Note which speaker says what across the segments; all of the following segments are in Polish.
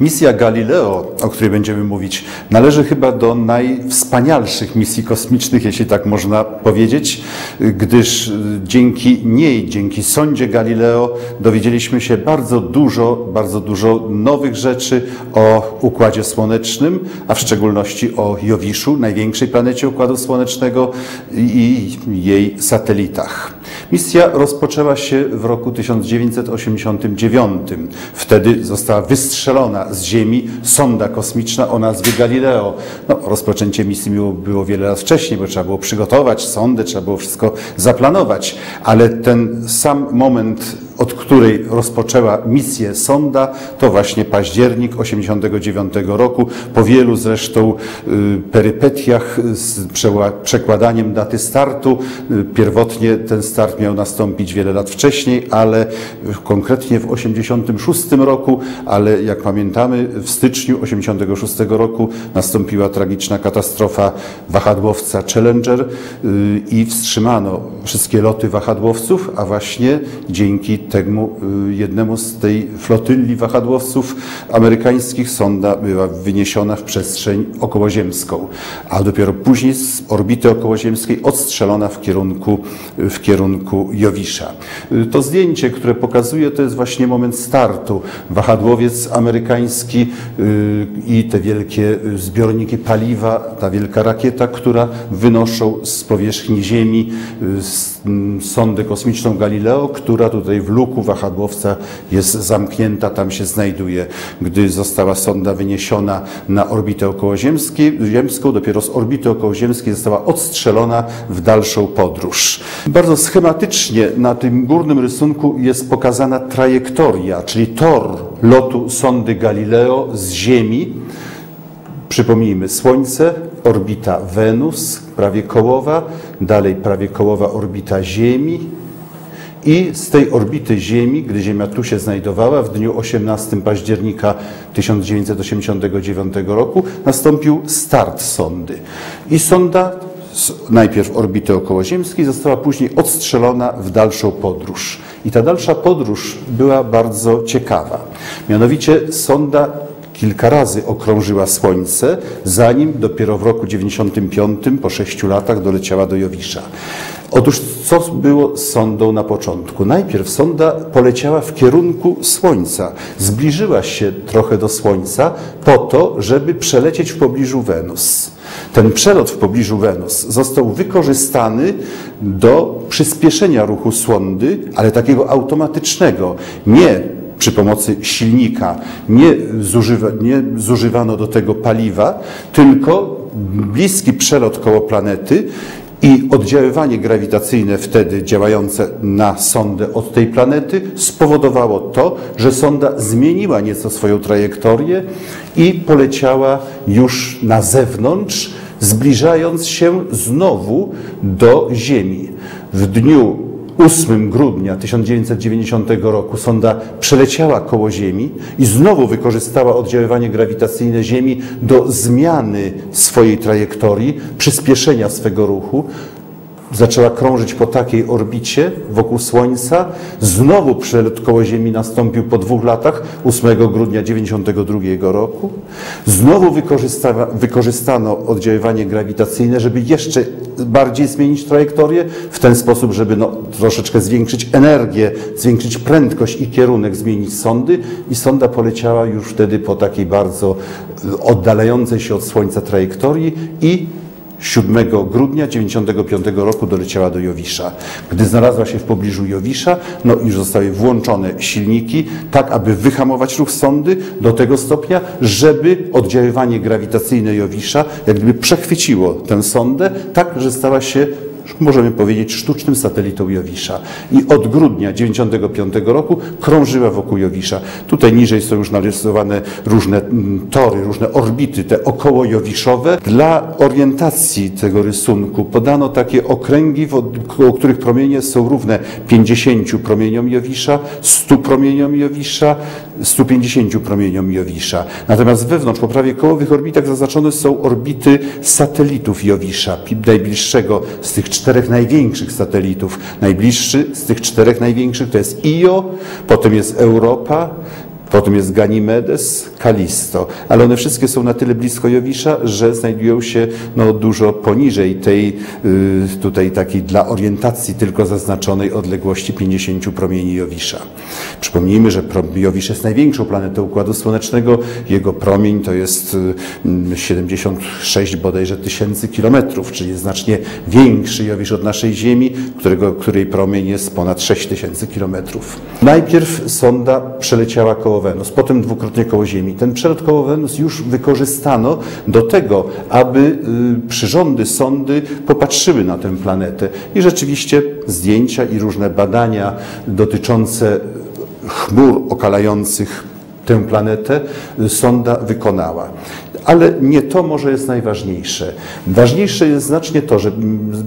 Speaker 1: Misja Galileo, o której będziemy mówić, należy chyba do najwspanialszych misji kosmicznych, jeśli tak można powiedzieć, gdyż dzięki niej, dzięki sondzie Galileo dowiedzieliśmy się bardzo dużo, bardzo dużo nowych rzeczy o Układzie Słonecznym, a w szczególności o Jowiszu, największej planecie Układu Słonecznego i jej satelitach. Misja rozpoczęła się w roku 1989. Wtedy została wystrzelona z Ziemi sonda kosmiczna o nazwie Galileo. No, rozpoczęcie misji było, wiele lat wcześniej, bo trzeba było przygotować sondę, trzeba było wszystko zaplanować, ale ten sam moment od której rozpoczęła misję sonda, to właśnie październik 89 roku. Po wielu zresztą y, perypetiach z przekładaniem daty startu. Y, pierwotnie ten start miał nastąpić wiele lat wcześniej, ale konkretnie w 86 roku, ale jak pamiętamy w styczniu 86 roku nastąpiła tragiczna katastrofa wahadłowca Challenger y, i wstrzymano wszystkie loty wahadłowców, a właśnie dzięki temu y, jednemu z tej flotylli wahadłowców amerykańskich sonda była wyniesiona w przestrzeń okołoziemską, a dopiero później z orbity okołoziemskiej odstrzelona w kierunku, w kierunku Jowisza. Y, to zdjęcie, które pokazuje, to jest właśnie moment startu. Wahadłowiec amerykański y, i te wielkie zbiorniki paliwa, ta wielka rakieta, która wynoszą z powierzchni Ziemi sondę kosmiczną Galileo, która tutaj w luku wahadłowca jest zamknięta, tam się znajduje. Gdy została sonda wyniesiona na orbitę okołoziemską, dopiero z orbity okołoziemskiej została odstrzelona w dalszą podróż. Bardzo schematycznie na tym górnym rysunku jest pokazana trajektoria, czyli tor lotu sondy Galileo z Ziemi. Przypomnijmy, Słońce, orbita Wenus, prawie kołowa, dalej prawie kołowa orbita Ziemi, i z tej orbity Ziemi, gdy Ziemia tu się znajdowała, w dniu 18 października 1989 roku nastąpił start sondy. I sonda najpierw orbity okołoziemskiej została później odstrzelona w dalszą podróż. I ta dalsza podróż była bardzo ciekawa. Mianowicie sonda kilka razy okrążyła Słońce, zanim dopiero w roku 95, po sześciu latach, doleciała do Jowisza. Otóż co było z sondą na początku? Najpierw sonda poleciała w kierunku Słońca, zbliżyła się trochę do Słońca po to, żeby przelecieć w pobliżu Wenus. Ten przelot w pobliżu Wenus został wykorzystany do przyspieszenia ruchu sondy, ale takiego automatycznego, nie przy pomocy silnika. Nie, zużywa, nie zużywano do tego paliwa, tylko bliski przelot koło planety i oddziaływanie grawitacyjne wtedy działające na sondę od tej planety spowodowało to, że sonda zmieniła nieco swoją trajektorię i poleciała już na zewnątrz, zbliżając się znowu do Ziemi. W dniu 8 grudnia 1990 roku sonda przeleciała koło Ziemi i znowu wykorzystała oddziaływanie grawitacyjne Ziemi do zmiany swojej trajektorii, przyspieszenia swego ruchu, zaczęła krążyć po takiej orbicie wokół Słońca. Znowu przelot koło Ziemi nastąpił po dwóch latach, 8 grudnia 1992 roku. Znowu wykorzystano oddziaływanie grawitacyjne, żeby jeszcze bardziej zmienić trajektorię, w ten sposób, żeby no, troszeczkę zwiększyć energię, zwiększyć prędkość i kierunek, zmienić sondy. I sonda poleciała już wtedy po takiej bardzo oddalającej się od Słońca trajektorii i 7 grudnia 1995 roku doleciała do Jowisza. Gdy znalazła się w pobliżu Jowisza, no już zostały włączone silniki, tak aby wyhamować ruch sondy do tego stopnia, żeby oddziaływanie grawitacyjne Jowisza jak gdyby przechwyciło tę sondę, tak, że stała się możemy powiedzieć, sztucznym satelitą Jowisza. I od grudnia 1995 roku krążyła wokół Jowisza. Tutaj niżej są już narysowane różne mm, tory, różne orbity, te około Jowiszowe. Dla orientacji tego rysunku podano takie okręgi, o których promienie są równe 50 promieniom Jowisza, 100 promieniom Jowisza, 150 promieniom Jowisza. Natomiast wewnątrz, po prawie kołowych orbitach zaznaczone są orbity satelitów Jowisza, najbliższego z tych czterech największych satelitów. Najbliższy z tych czterech największych to jest Io, potem jest Europa, potem jest Ganymedes, Kalisto, ale one wszystkie są na tyle blisko Jowisza, że znajdują się no, dużo poniżej tej y, tutaj takiej dla orientacji tylko zaznaczonej odległości 50 promieni Jowisza. Przypomnijmy, że Jowisz jest największą planetą Układu Słonecznego. Jego promień to jest 76 y, bodajże tysięcy kilometrów, czyli znacznie większy Jowisz od naszej Ziemi, którego, której promień jest ponad 6 tysięcy kilometrów. Najpierw sonda przeleciała koło Wenus, potem dwukrotnie koło Ziemi. Ten przelot koło Wenus już wykorzystano do tego, aby y, przyrządy sondy popatrzyły na tę planetę. I rzeczywiście zdjęcia i różne badania dotyczące chmur okalających tę planetę sonda wykonała. Ale nie to może jest najważniejsze. Ważniejsze jest znacznie to, że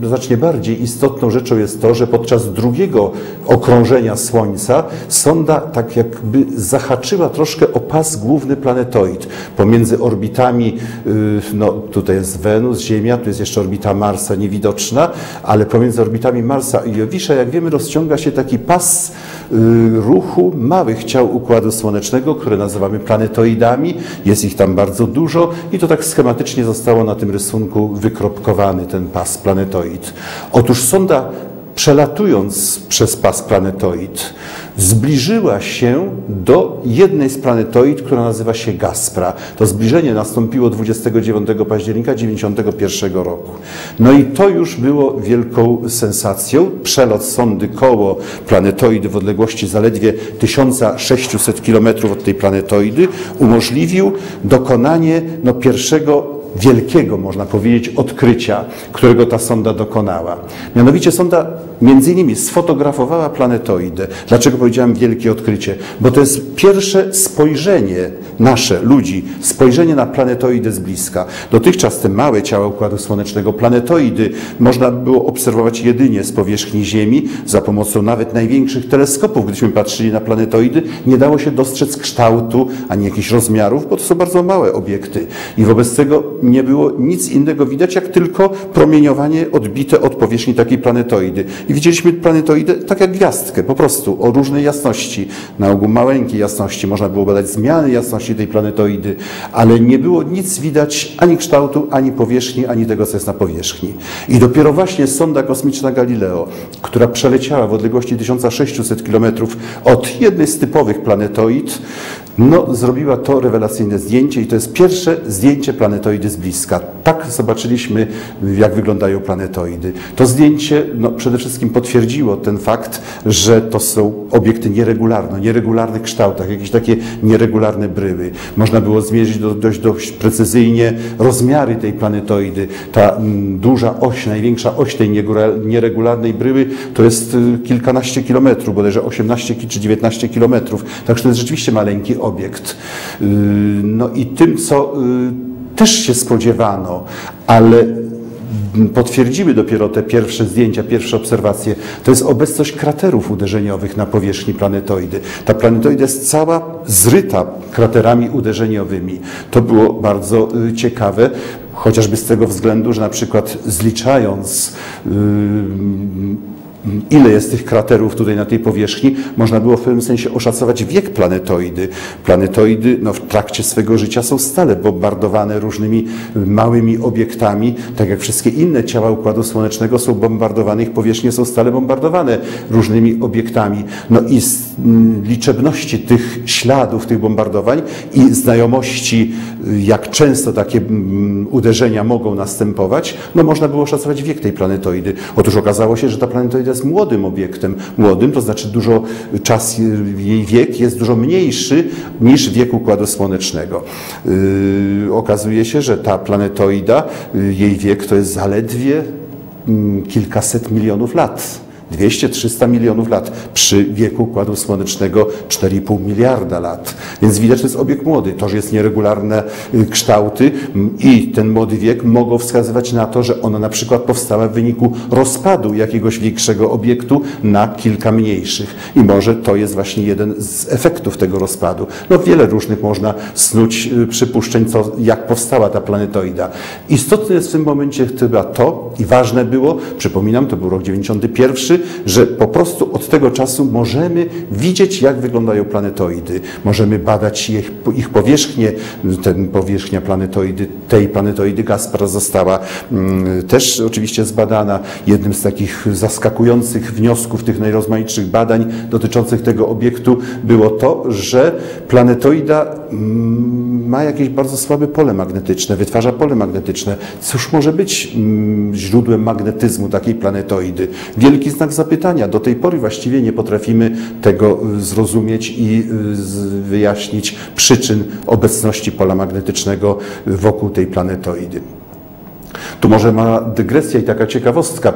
Speaker 1: znacznie bardziej istotną rzeczą jest to, że podczas drugiego okrążenia Słońca sonda tak jakby zahaczyła troszkę o pas główny planetoid. Pomiędzy orbitami, y, no tutaj jest Wenus, Ziemia, tu jest jeszcze orbita Marsa niewidoczna, ale pomiędzy orbitami Marsa i Jowisza, jak wiemy, rozciąga się taki pas y, ruchu małych ciał Układu Słonecznego, które nazywamy planetoidami. Jest ich tam bardzo dużo i to tak schematycznie zostało na tym rysunku wykropkowany ten pas planetoid. Otóż sonda przelatując przez pas planetoid, zbliżyła się do jednej z planetoid, która nazywa się Gaspra. To zbliżenie nastąpiło 29 października 1991 roku. No i to już było wielką sensacją. Przelot sondy koło planetoidy w odległości zaledwie 1600 km od tej planetoidy umożliwił dokonanie no, pierwszego wielkiego, można powiedzieć, odkrycia, którego ta sonda dokonała. Mianowicie sonda między innymi sfotografowała planetoidę. Dlaczego powiedziałem wielkie odkrycie? Bo to jest pierwsze spojrzenie nasze, ludzi, spojrzenie na planetoidę z bliska. Dotychczas te małe ciała Układu Słonecznego, planetoidy, można było obserwować jedynie z powierzchni Ziemi, za pomocą nawet największych teleskopów, gdyśmy patrzyli na planetoidy, nie dało się dostrzec kształtu ani jakichś rozmiarów, bo to są bardzo małe obiekty. I wobec tego nie było nic innego widać, jak tylko promieniowanie odbite od powierzchni takiej planetoidy. I widzieliśmy planetoidę tak jak gwiazdkę, po prostu o różnej jasności, na ogół maleńkiej jasności. Można było badać zmiany jasności tej planetoidy, ale nie było nic widać ani kształtu, ani powierzchni, ani tego, co jest na powierzchni. I dopiero właśnie sonda kosmiczna Galileo, która przeleciała w odległości 1600 km od jednej z typowych planetoid, no, zrobiła to rewelacyjne zdjęcie i to jest pierwsze zdjęcie planetoidy z bliska. Tak zobaczyliśmy, jak wyglądają planetoidy. To zdjęcie no, przede wszystkim potwierdziło ten fakt, że to są obiekty nieregularne, o nieregularnych kształtach, jakieś takie nieregularne bryły. Można było zmierzyć do, dość, dość precyzyjnie rozmiary tej planetoidy. Ta m, mm, duża oś, największa oś tej nieregularnej bryły to jest y, kilkanaście kilometrów, bodajże 18 czy 19 kilometrów. Także to jest rzeczywiście maleńki obiekt. Y, no i tym, co y, też się spodziewano, ale potwierdziły dopiero te pierwsze zdjęcia, pierwsze obserwacje, to jest obecność kraterów uderzeniowych na powierzchni planetoidy. Ta planetoida jest cała zryta kraterami uderzeniowymi. To było bardzo y, ciekawe, chociażby z tego względu, że na przykład zliczając yy, ile jest tych kraterów tutaj na tej powierzchni, można było w pewnym sensie oszacować wiek planetoidy. Planetoidy no, w trakcie swego życia są stale bombardowane różnymi małymi obiektami, tak jak wszystkie inne ciała Układu Słonecznego są bombardowane, ich powierzchnie są stale bombardowane różnymi obiektami. No i z mm, liczebności tych śladów, tych bombardowań i znajomości, jak często takie mm, uderzenia mogą następować, no można było oszacować wiek tej planetoidy. Otóż okazało się, że ta planetoida jest młodym obiektem. Młodym, to znaczy dużo czas, jej wiek jest dużo mniejszy niż wiek Układu Słonecznego. Yy, okazuje się, że ta planetoida, yy, jej wiek to jest zaledwie yy, kilkaset milionów lat. 200-300 milionów lat, przy wieku Układu Słonecznego 4,5 miliarda lat. Więc widać, że jest obiekt młody. To, że jest nieregularne y, kształty i ten młody wiek mogą wskazywać na to, że ona na przykład powstała w wyniku rozpadu jakiegoś większego obiektu na kilka mniejszych. I może to jest właśnie jeden z efektów tego rozpadu. No wiele różnych można snuć y, przypuszczeń, co, jak powstała ta planetoida. Istotne jest w tym momencie chyba to i ważne było, przypominam, to był rok 91, znaczy, że po prostu od tego czasu możemy widzieć, jak wyglądają planetoidy. Możemy badać ich, ich powierzchnię. Ten powierzchnia planetoidy, tej planetoidy Gaspar została mm, też oczywiście zbadana. Jednym z takich zaskakujących wniosków tych najrozmaitszych badań dotyczących tego obiektu było to, że planetoida mm, ma jakieś bardzo słabe pole magnetyczne, wytwarza pole magnetyczne. Cóż może być mm, źródłem magnetyzmu takiej planetoidy? Wielki znak zapytania. Do tej pory właściwie nie potrafimy tego y, zrozumieć i y, wyjaśnić przyczyn obecności pola magnetycznego wokół tej planetoidy. Tu może ma dygresja i taka ciekawostka.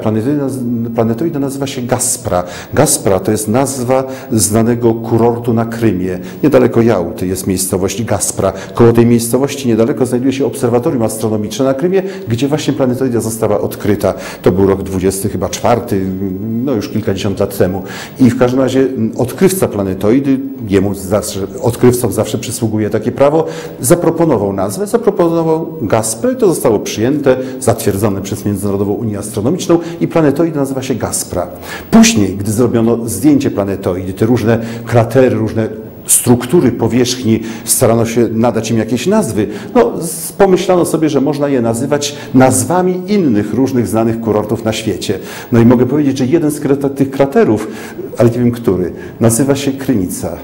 Speaker 1: Planetoida, nazywa się Gaspra. Gaspra to jest nazwa znanego kurortu na Krymie. Niedaleko Jałty jest miejscowość Gaspra. Koło tej miejscowości niedaleko znajduje się obserwatorium astronomiczne na Krymie, gdzie właśnie planetoida została odkryta. To był rok 20 chyba czwarty, no już kilkadziesiąt lat temu. I w każdym razie odkrywca planetoidy, jemu zawsze, odkrywcom zawsze przysługuje takie prawo, zaproponował nazwę, zaproponował Gasprę i to zostało przyjęte zatwierdzony przez Międzynarodową Unię Astronomiczną i planetoid nazywa się Gaspra. Później, gdy zrobiono zdjęcie planetoidy, te różne kratery, różne struktury powierzchni, starano się nadać im jakieś nazwy, no, pomyślano sobie, że można je nazywać nazwami innych różnych znanych kurortów na świecie. No i mogę powiedzieć, że jeden z tych kraterów, ale nie wiem który, nazywa się Krynica.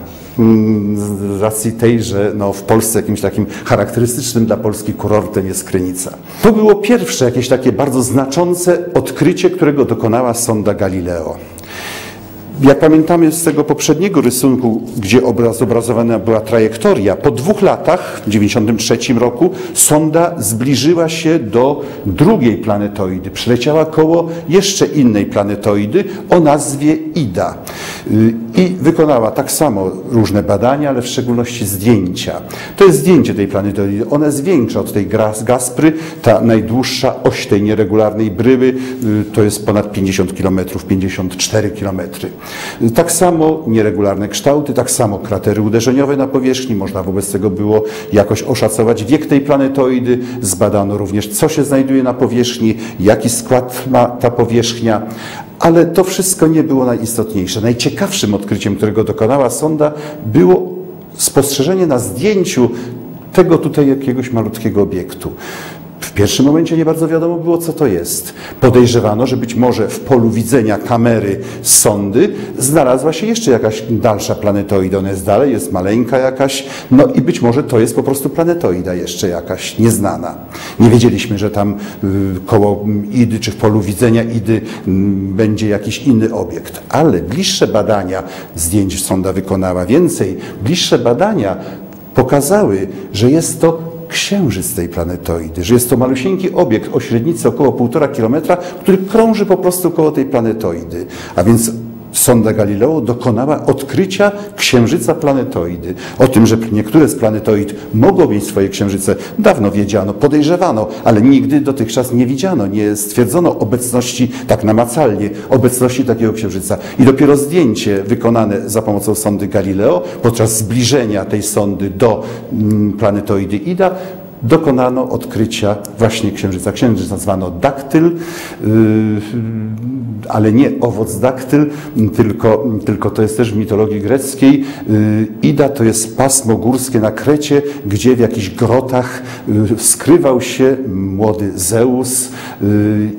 Speaker 1: Z racji tej, że no, w Polsce jakimś takim charakterystycznym dla Polski kurortem jest Krynica. To było pierwsze jakieś takie bardzo znaczące odkrycie, którego dokonała sonda Galileo. Jak pamiętamy z tego poprzedniego rysunku, gdzie obraz, obrazowana była trajektoria, po dwóch latach, w 1993 roku, sonda zbliżyła się do drugiej planetoidy. Przeleciała koło jeszcze innej planetoidy o nazwie Ida. Y, I wykonała tak samo różne badania, ale w szczególności zdjęcia. To jest zdjęcie tej planetoidy. Ona jest większa od tej Gaspry. Ta najdłuższa oś tej nieregularnej bryły y, to jest ponad 50 km, 54 km. Tak samo nieregularne kształty, tak samo kratery uderzeniowe na powierzchni. Można wobec tego było jakoś oszacować wiek tej planetoidy. Zbadano również, co się znajduje na powierzchni, jaki skład ma ta powierzchnia. Ale to wszystko nie było najistotniejsze. Najciekawszym odkryciem, którego dokonała sonda, było spostrzeżenie na zdjęciu tego tutaj jakiegoś malutkiego obiektu. Pierwszym momencie nie bardzo wiadomo było, co to jest. Podejrzewano, że być może w polu widzenia kamery sondy znalazła się jeszcze jakaś dalsza planetoida. Ona jest dalej, jest maleńka jakaś, no i być może to jest po prostu planetoida jeszcze jakaś, nieznana. Nie wiedzieliśmy, że tam y, koło Idy, czy w polu widzenia Idy mm, będzie jakiś inny obiekt. Ale bliższe badania, zdjęć sonda wykonała więcej, bliższe badania pokazały, że jest to księżyc tej planetoidy, że jest to malusieńki obiekt o średnicy około 1,5 kilometra, który krąży po prostu koło tej planetoidy. A więc sonda Galileo dokonała odkrycia księżyca planetoidy. O tym, że niektóre z planetoid mogą mieć swoje księżyce, dawno wiedziano, podejrzewano, ale nigdy dotychczas nie widziano, nie stwierdzono obecności tak namacalnie, obecności takiego księżyca. I dopiero zdjęcie wykonane za pomocą sondy Galileo podczas zbliżenia tej sondy do mm, planetoidy Ida dokonano odkrycia właśnie księżyca. Księżyc nazwano daktyl, yy, ale nie owoc daktyl, tylko, tylko to jest też w mitologii greckiej. Yy, Ida to jest pasmo górskie na Krecie, gdzie w jakichś grotach skrywał się młody Zeus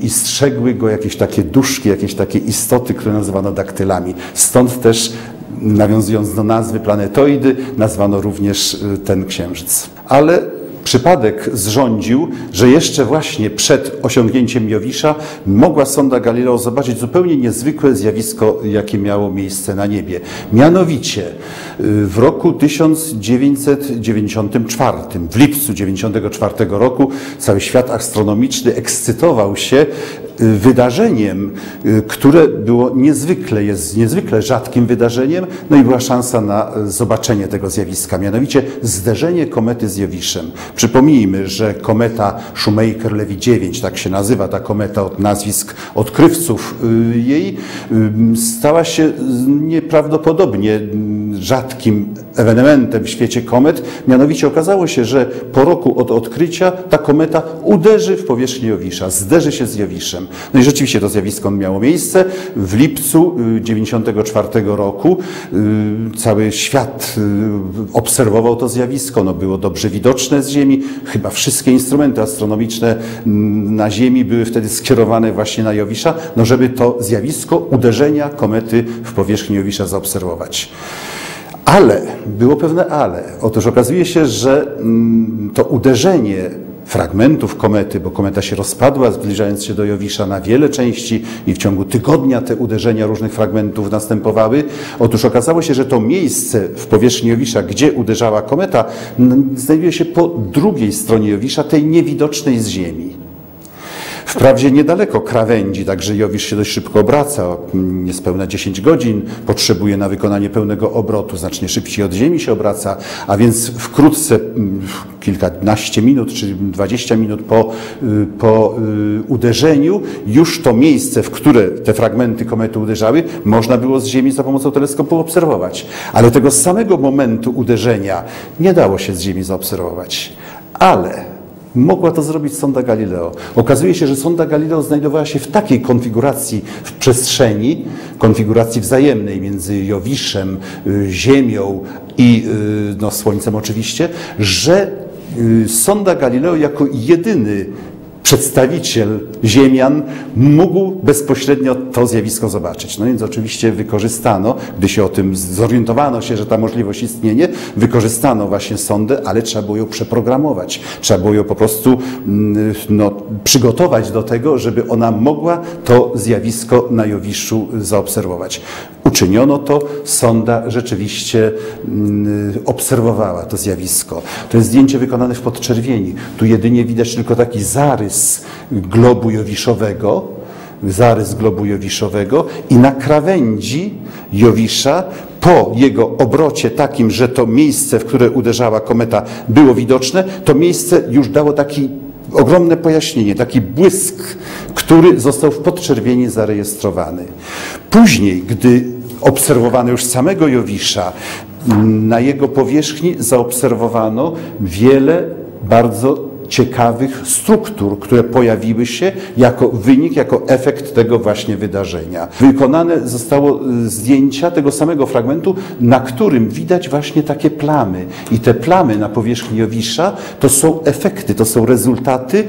Speaker 1: i strzegły go jakieś takie duszki, jakieś takie istoty, które nazywano daktylami. Stąd też nawiązując do nazwy planetoidy, nazwano również ten księżyc. Ale Przypadek zrządził, że jeszcze właśnie przed osiągnięciem Jowisza mogła sonda Galileo zobaczyć zupełnie niezwykłe zjawisko, jakie miało miejsce na niebie. Mianowicie w roku 1994, w lipcu 1994 roku, cały świat astronomiczny ekscytował się wydarzeniem, y, które było niezwykle, jest niezwykle rzadkim wydarzeniem, no i była szansa na zobaczenie tego zjawiska, mianowicie zderzenie komety z Jowiszem. Przypomnijmy, że kometa Shoemaker-Levy 9, tak się nazywa ta kometa od nazwisk odkrywców y, jej, y, stała się nieprawdopodobnie rzadkim ewenementem w świecie komet. Mianowicie okazało się, że po roku od odkrycia ta kometa uderzy w powierzchnię Jowisza, zderzy się z Jowiszem. No i rzeczywiście to zjawisko miało miejsce. W lipcu 1994 roku cały świat obserwował to zjawisko. No było dobrze widoczne z Ziemi. Chyba wszystkie instrumenty astronomiczne na Ziemi były wtedy skierowane właśnie na Jowisza, no żeby to zjawisko uderzenia komety w powierzchnię Jowisza zaobserwować. Ale, było pewne ale. Otóż okazuje się, że mm, to uderzenie fragmentów komety, bo kometa się rozpadła, zbliżając się do Jowisza na wiele części i w ciągu tygodnia te uderzenia różnych fragmentów następowały. Otóż okazało się, że to miejsce w powierzchni Jowisza, gdzie uderzała kometa, znajduje się po drugiej stronie Jowisza, tej niewidocznej z Ziemi. Wprawdzie niedaleko krawędzi, także Jowisz się dość szybko obraca, niespełna 10 godzin potrzebuje na wykonanie pełnego obrotu, znacznie szybciej od Ziemi się obraca, a więc wkrótce, kilkanaście minut czy 20 minut po, y, po y, uderzeniu, już to miejsce, w które te fragmenty komety uderzały, można było z Ziemi za pomocą teleskopu obserwować. Ale tego samego momentu uderzenia nie dało się z Ziemi zaobserwować. Ale Mogła to zrobić sonda Galileo. Okazuje się, że sonda Galileo znajdowała się w takiej konfiguracji w przestrzeni, konfiguracji wzajemnej między Jowiszem, y, Ziemią i y, no, Słońcem oczywiście, że y, sonda Galileo jako jedyny przedstawiciel Ziemian mógł bezpośrednio to zjawisko zobaczyć. No więc oczywiście wykorzystano, gdy się o tym zorientowano się, że ta możliwość istnieje, wykorzystano właśnie sondę, ale trzeba było ją przeprogramować. Trzeba było ją po prostu mm, no, przygotować do tego, żeby ona mogła to zjawisko na Jowiszu zaobserwować. Uczyniono to, sonda rzeczywiście mm, obserwowała to zjawisko. To jest zdjęcie wykonane w podczerwieni. Tu jedynie widać tylko taki zarys globu jowiszowego, zarys globu jowiszowego i na krawędzi Jowisza po jego obrocie takim, że to miejsce, w które uderzała kometa było widoczne, to miejsce już dało taki ogromne pojaśnienie, taki błysk, który został w podczerwieni zarejestrowany. Później, gdy obserwowano już samego Jowisza, na jego powierzchni zaobserwowano wiele bardzo ciekawych struktur, które pojawiły się jako wynik, jako efekt tego właśnie wydarzenia. Wykonane zostało y, zdjęcia tego samego fragmentu, na którym widać właśnie takie plamy. I te plamy na powierzchni Jowisza to są efekty, to są rezultaty y,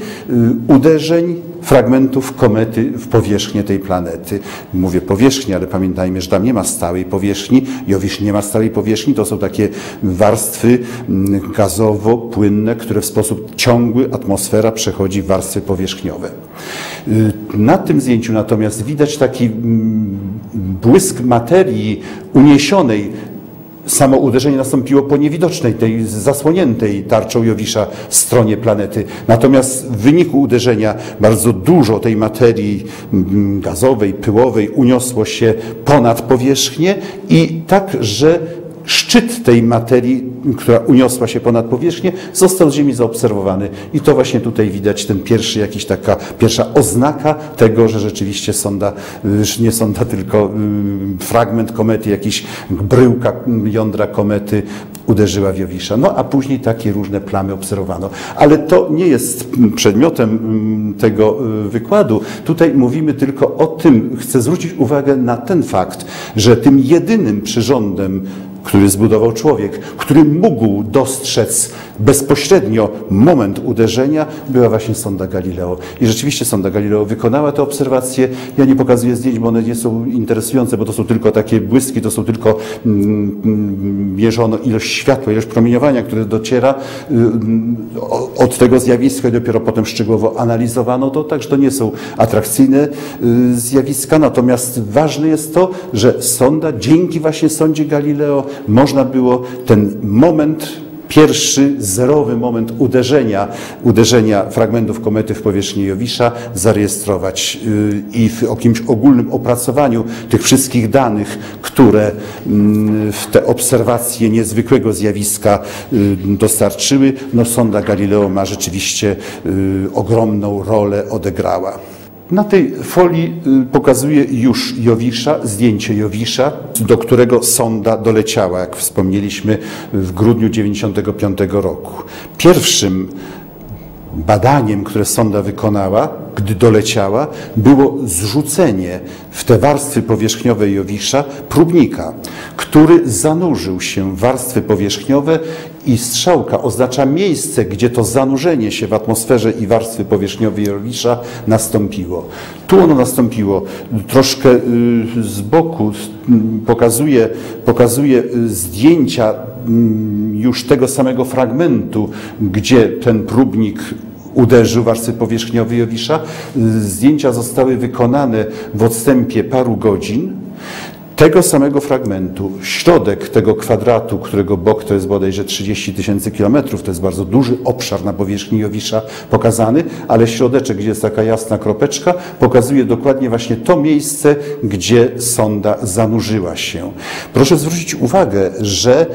Speaker 1: uderzeń fragmentów komety w powierzchnię tej planety. Mówię powierzchni, ale pamiętajmy, że tam nie ma stałej powierzchni. Jowisz nie ma stałej powierzchni. To są takie warstwy mm, gazowo-płynne, które w sposób ciągły atmosfera przechodzi w warstwy powierzchniowe. Y, na tym zdjęciu natomiast widać taki mm, błysk materii uniesionej samo uderzenie nastąpiło po niewidocznej, tej zasłoniętej tarczą Jowisza stronie planety. Natomiast w wyniku uderzenia bardzo dużo tej materii mm, gazowej, pyłowej uniosło się ponad powierzchnię i tak, że szczyt tej materii, która uniosła się ponad powierzchnię, został z Ziemi zaobserwowany. I to właśnie tutaj widać ten pierwszy, jakiś taka pierwsza oznaka tego, że rzeczywiście sonda, nie sonda, tylko y, fragment komety, jakiś bryłka jądra komety uderzyła w Jowisza. No a później takie różne plamy obserwowano. Ale to nie jest przedmiotem mm, tego y, wykładu. Tutaj mówimy tylko o tym, chcę zwrócić uwagę na ten fakt, że tym jedynym przyrządem który zbudował człowiek, który mógł dostrzec bezpośrednio moment uderzenia, była właśnie sonda Galileo. I rzeczywiście sonda Galileo wykonała te obserwacje. Ja nie pokazuję zdjęć, bo one nie są interesujące, bo to są tylko takie błyski, to są tylko mm, mm mierzono ilość światła, ilość promieniowania, które dociera y, od tego zjawiska i dopiero potem szczegółowo analizowano to, także to nie są atrakcyjne y, zjawiska. Natomiast ważne jest to, że sonda dzięki właśnie sondzie Galileo można było ten moment pierwszy zerowy moment uderzenia, uderzenia fragmentów komety w powierzchnię Jowisza zarejestrować y, i w jakimś ogólnym opracowaniu tych wszystkich danych, które mm, w te obserwacje niezwykłego zjawiska y, dostarczyły, no sonda Galileo ma rzeczywiście y, ogromną rolę odegrała. Na tej folii y, pokazuje już Jowisza, zdjęcie Jowisza, do którego sonda doleciała, jak wspomnieliśmy, w grudniu 1995 roku. Pierwszym badaniem, które sonda wykonała, gdy doleciała, było zrzucenie w te warstwy powierzchniowe Jowisza próbnika, który zanurzył się w warstwy powierzchniowe i strzałka oznacza miejsce, gdzie to zanurzenie się w atmosferze i warstwy powierzchniowej Jowisza nastąpiło. Tu ono nastąpiło troszkę y, z boku, pokazuje, pokazuje zdjęcia mm, już tego samego fragmentu, gdzie ten próbnik uderzył warstwy powierzchniowej Jowisza. Zdjęcia zostały wykonane w odstępie paru godzin. Tego samego fragmentu, środek tego kwadratu, którego bok to jest bodajże 30 tysięcy kilometrów, to jest bardzo duży obszar na powierzchni Jowisza pokazany, ale środeczek, gdzie jest taka jasna kropeczka, pokazuje dokładnie właśnie to miejsce, gdzie sonda zanurzyła się. Proszę zwrócić uwagę, że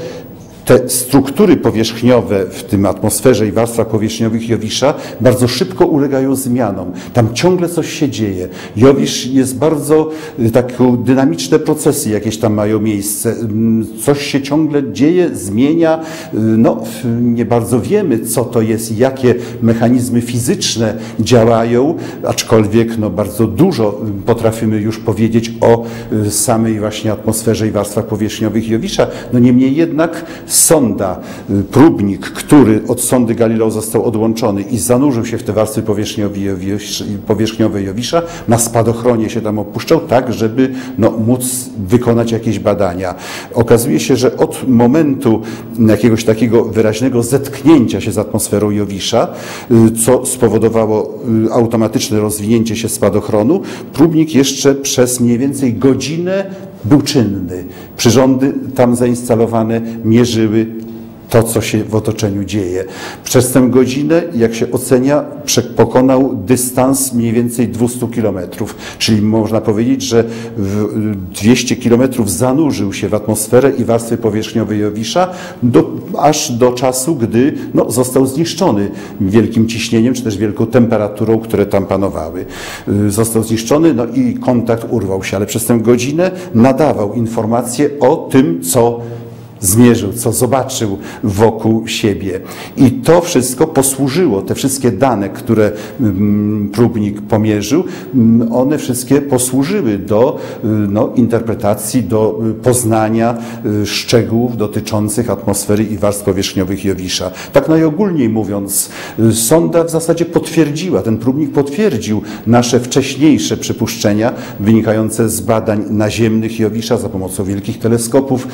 Speaker 1: te struktury powierzchniowe w tym atmosferze i warstwach powierzchniowych Jowisza bardzo szybko ulegają zmianom. Tam ciągle coś się dzieje. Jowisz jest bardzo, y, takie dynamiczne procesy jakieś tam mają miejsce. Mm, coś się ciągle dzieje, zmienia. Y, no, nie bardzo wiemy, co to jest, jakie mechanizmy fizyczne działają, aczkolwiek no, bardzo dużo potrafimy już powiedzieć o y, samej właśnie atmosferze i warstwach powierzchniowych Jowisza. No niemniej jednak sonda, y, próbnik, który od sondy Galileo został odłączony i zanurzył się w te warstwy powierzchniowe Jowisza, na spadochronie się tam opuszczał, tak, żeby no, móc wykonać jakieś badania. Okazuje się, że od momentu jakiegoś takiego wyraźnego zetknięcia się z atmosferą Jowisza, y, co spowodowało y, automatyczne rozwinięcie się spadochronu, próbnik jeszcze przez mniej więcej godzinę był czynny. Przyrządy tam zainstalowane mierzyły to, co się w otoczeniu dzieje. Przez tę godzinę, jak się ocenia, pokonał dystans mniej więcej 200 kilometrów, czyli można powiedzieć, że 200 kilometrów zanurzył się w atmosferę i warstwy powierzchniowej Jowisza, do, aż do czasu, gdy no, został zniszczony wielkim ciśnieniem, czy też wielką temperaturą, które tam panowały. Y, został zniszczony, no i kontakt urwał się, ale przez tę godzinę nadawał informacje o tym, co zmierzył, co zobaczył wokół siebie. I to wszystko posłużyło, te wszystkie dane, które mm, próbnik pomierzył, mm, one wszystkie posłużyły do y, no, interpretacji, do y, poznania y, szczegółów dotyczących atmosfery i warstw powierzchniowych Jowisza. Tak najogólniej mówiąc, sonda w zasadzie potwierdziła, ten próbnik potwierdził nasze wcześniejsze przypuszczenia wynikające z badań naziemnych Jowisza za pomocą wielkich teleskopów,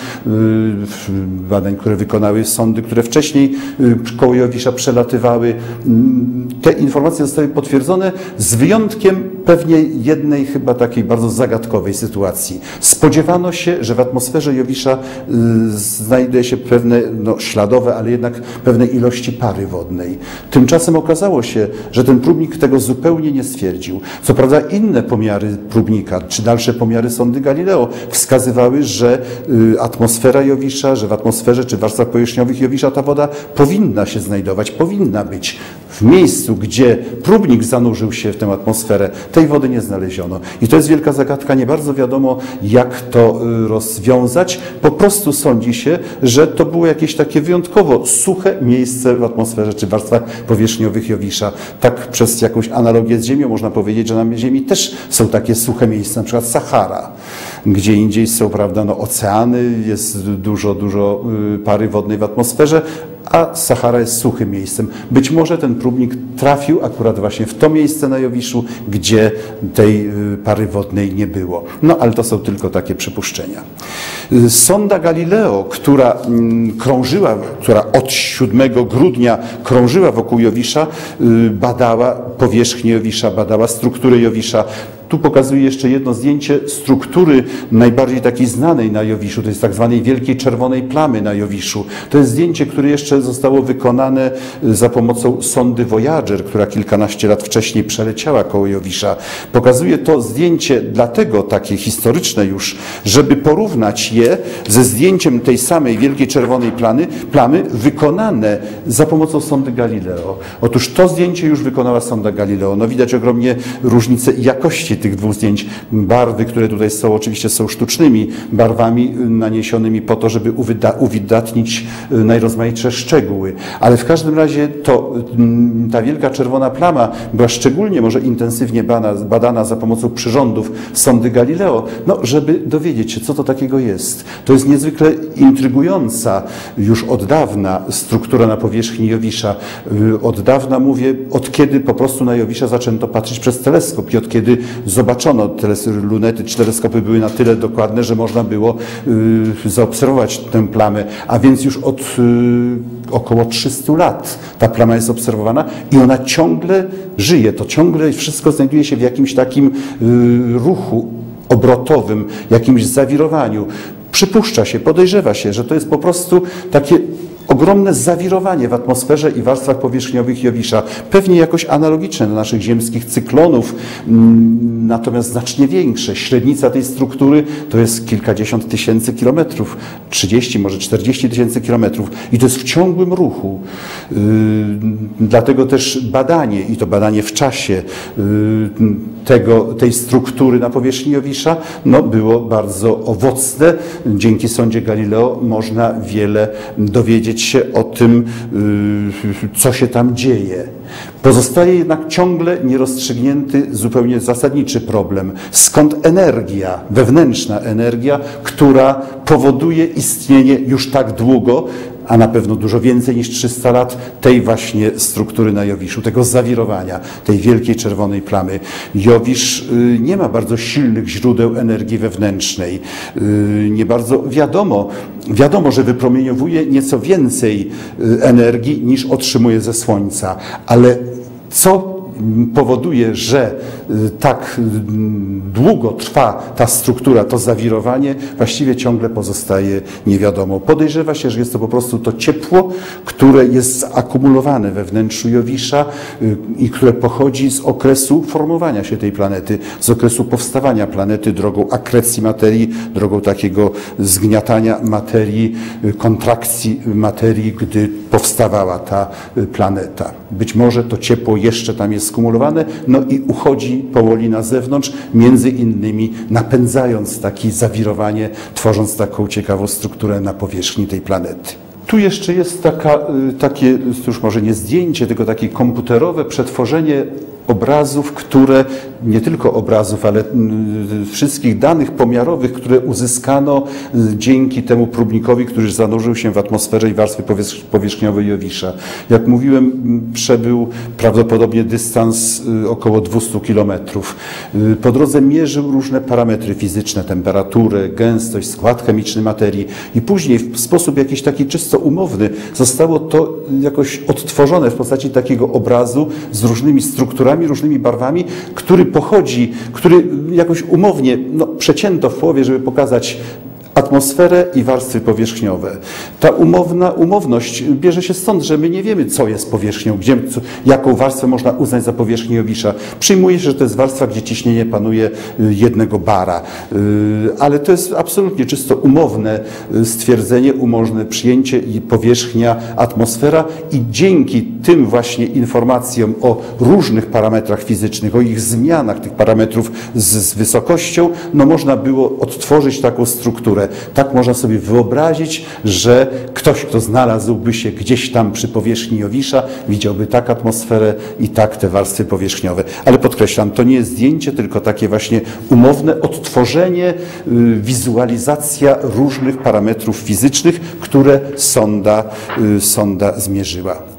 Speaker 1: badań, które wykonały sądy, które wcześniej y, koło Jowisza przelatywały. Te informacje zostały potwierdzone z wyjątkiem pewnie jednej chyba takiej bardzo zagadkowej sytuacji. Spodziewano się, że w atmosferze Jowisza y, znajduje się pewne no, śladowe, ale jednak pewne ilości pary wodnej. Tymczasem okazało się, że ten próbnik tego zupełnie nie stwierdził. Co prawda inne pomiary próbnika, czy dalsze pomiary sondy Galileo wskazywały, że y, atmosfera Jowisza że w atmosferze czy warstwach powierzchniowych Jowisza ta woda powinna się znajdować, powinna być. W miejscu, gdzie próbnik zanurzył się w tę atmosferę, tej wody nie znaleziono. I to jest wielka zagadka, nie bardzo wiadomo, jak to y, rozwiązać. Po prostu sądzi się, że to było jakieś takie wyjątkowo suche miejsce w atmosferze czy warstwach powierzchniowych Jowisza. Tak przez jakąś analogię z Ziemią można powiedzieć, że na Ziemi też są takie suche miejsca, na przykład Sahara. Gdzie indziej są, prawda, no, oceany, jest dużo, dużo y, pary wodnej w atmosferze, a Sahara jest suchym miejscem. Być może ten próbnik trafił akurat właśnie w to miejsce na Jowiszu, gdzie tej y, pary wodnej nie było. No ale to są tylko takie przypuszczenia. Y, sonda Galileo, która mm, krążyła, która od 7 grudnia krążyła wokół Jowisza, badała powierzchnię Jowisza, badała strukturę Jowisza, Tu pokazuję jeszcze jedno zdjęcie struktury najbardziej takiej znanej na Jowiszu, to jest tak zwanej wielkiej czerwonej plamy na Jowiszu. To jest zdjęcie, które jeszcze zostało wykonane y, za pomocą sondy Voyager, która kilkanaście lat wcześniej przeleciała koło Jowisza. Pokazuje to zdjęcie dlatego takie historyczne już, żeby porównać je ze zdjęciem tej samej wielkiej czerwonej plany, plamy wykonane za pomocą sondy Galileo. Otóż to zdjęcie już wykonała sonda Galileo. No widać ogromnie różnicę jakości tych dwóch zdjęć. Barwy, które tutaj są, oczywiście są sztucznymi barwami naniesionymi po to, żeby uwydatnić y, najrozmaitsze szczegóły. Ale w każdym razie to, mm, ta wielka czerwona plama była szczególnie może intensywnie badana, badana za pomocą przyrządów sondy Galileo, no, żeby dowiedzieć się, co to takiego jest. To jest niezwykle intrygująca już od dawna struktura na powierzchni Jowisza. Y, od dawna mówię, od kiedy po prostu na Jowisza zaczęto patrzeć przez teleskop i od kiedy zobaczono, te lunety czy teleskopy były na tyle dokładne, że można było y, zaobserwować tę plamę, a więc już od y, około 300 lat ta plama jest obserwowana i ona ciągle żyje, to ciągle wszystko znajduje się w jakimś takim ruchu obrotowym, jakimś zawirowaniu. Przypuszcza się, podejrzewa się, że to jest po prostu takie ogromne zawirowanie w atmosferze i warstwach powierzchniowych Jowisza, pewnie jakoś analogiczne do naszych ziemskich cyklonów, mm, natomiast znacznie większe. Średnica tej struktury to jest kilkadziesiąt tysięcy kilometrów, 30, może 40 tysięcy kilometrów i to jest w ciągłym ruchu. Yy, dlatego też badanie, i to badanie w czasie yy, tego, tej struktury na powierzchni Jowisza, no, było bardzo owocne. Dzięki sądzie Galileo można wiele dowiedzieć się o tym, y, co się tam dzieje. Pozostaje jednak ciągle nierozstrzygnięty zupełnie zasadniczy problem. Skąd energia, wewnętrzna energia, która powoduje istnienie już tak długo a na pewno dużo więcej niż 300 lat tej właśnie struktury na Jowiszu, tego zawirowania, tej wielkiej czerwonej plamy. Jowisz y, nie ma bardzo silnych źródeł energii wewnętrznej. Y, nie bardzo wiadomo, wiadomo, że wypromieniowuje nieco więcej y, energii niż otrzymuje ze Słońca, ale kale sabab powoduje, że y, tak y, długo trwa ta struktura, to zawirowanie, właściwie ciągle pozostaje niewiadomo. Podejrzewa się, że jest to po prostu to ciepło, które jest zakumulowane we wnętrzu Jowisza y, i które pochodzi z okresu formowania się tej planety, z okresu powstawania planety drogą akrecji materii, drogą takiego zgniatania materii, kontrakcji materii, gdy powstawała ta planeta. Być może to ciepło jeszcze tam jest skumulowane, no i uchodzi powoli na zewnątrz, między innymi napędzając takie zawirowanie, tworząc taką ciekawą strukturę na powierzchni tej planety. Tu jeszcze jest taka, y, takie, już może nie zdjęcie, tylko takie komputerowe przetworzenie obrazów, które, nie tylko obrazów, ale mm, wszystkich danych pomiarowych, które uzyskano y, dzięki temu próbnikowi, który zanurzył się w atmosferze i warstwy powierzchniowej Jowisza. Jak mówiłem, przebył prawdopodobnie dystans y, około 200 kilometrów. Y, po drodze mierzył różne parametry fizyczne, temperaturę, gęstość, skład chemiczny materii i później w sposób jakiś taki czysto umowny zostało to jakoś odtworzone w postaci takiego obrazu z różnymi strukturami, kolorami, różnymi barwami, który pochodzi, który jakoś umownie no, przecięto w połowie, żeby pokazać atmosferę i warstwy powierzchniowe. Ta umowna, umowność bierze się stąd, że my nie wiemy, co jest powierzchnią, gdzie, co, jaką warstwę można uznać za powierzchnię Jowisza. Przyjmuje się, że to jest warstwa, gdzie ciśnienie panuje y, jednego bara. Y, ale to jest absolutnie czysto umowne y, stwierdzenie, umowne przyjęcie i powierzchnia, atmosfera i dzięki tym właśnie informacjom o różnych parametrach fizycznych, o ich zmianach tych parametrów z, z wysokością, no można było odtworzyć taką strukturę. Tak można sobie wyobrazić, że ktoś, kto znalazłby się gdzieś tam przy powierzchni Jowisza, widziałby tak atmosferę i tak te warstwy powierzchniowe. Ale podkreślam, to nie jest zdjęcie, tylko takie właśnie umowne odtworzenie, y, wizualizacja różnych parametrów fizycznych, które sonda, y, sonda zmierzyła.